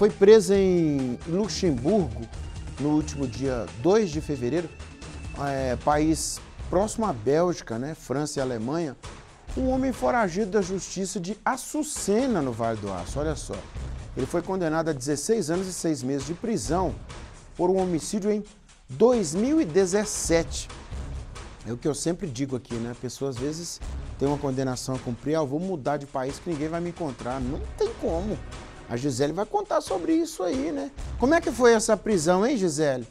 foi presa em Luxemburgo no último dia 2 de fevereiro, é, país próximo à Bélgica, né, França e Alemanha, um homem foragido da justiça de Açucena, no Vale do Aço. Olha só. Ele foi condenado a 16 anos e 6 meses de prisão por um homicídio em 2017. É o que eu sempre digo aqui, né? A pessoa às vezes tem uma condenação a cumprir, ah, vou mudar de país que ninguém vai me encontrar. Não tem como. A Gisele vai contar sobre isso aí, né? Como é que foi essa prisão, hein, Gisele?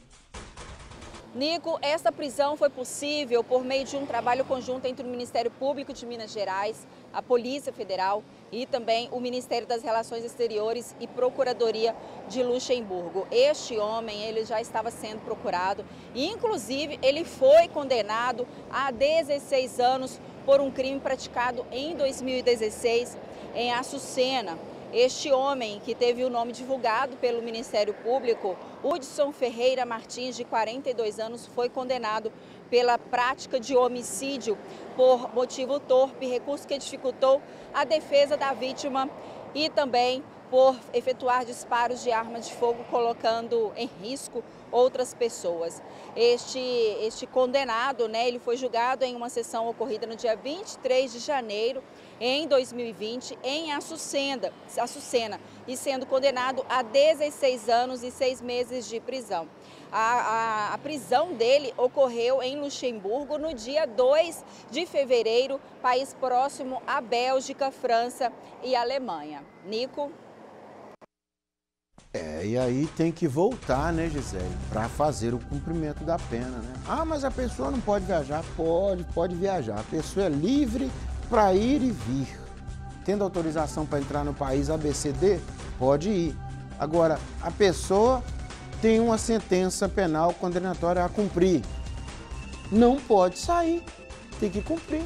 Nico, essa prisão foi possível por meio de um trabalho conjunto entre o Ministério Público de Minas Gerais, a Polícia Federal e também o Ministério das Relações Exteriores e Procuradoria de Luxemburgo. Este homem, ele já estava sendo procurado e inclusive ele foi condenado a 16 anos por um crime praticado em 2016 em Açucena. Este homem, que teve o nome divulgado pelo Ministério Público, Hudson Ferreira Martins, de 42 anos, foi condenado pela prática de homicídio por motivo torpe, recurso que dificultou a defesa da vítima e também por efetuar disparos de arma de fogo, colocando em risco outras pessoas. Este, este condenado, né, ele foi julgado em uma sessão ocorrida no dia 23 de janeiro em 2020 em Açucena, Açucena e sendo condenado a 16 anos e 6 meses de prisão. A, a, a, prisão dele ocorreu em Luxemburgo no dia 2 de fevereiro, país próximo à Bélgica, França e Alemanha. Nico? É, e aí tem que voltar, né, Gisele, para fazer o cumprimento da pena, né? Ah, mas a pessoa não pode viajar? Pode, pode viajar. A pessoa é livre para ir e vir. Tendo autorização para entrar no país ABCD, pode ir. Agora, a pessoa tem uma sentença penal condenatória a cumprir. Não pode sair, tem que cumprir.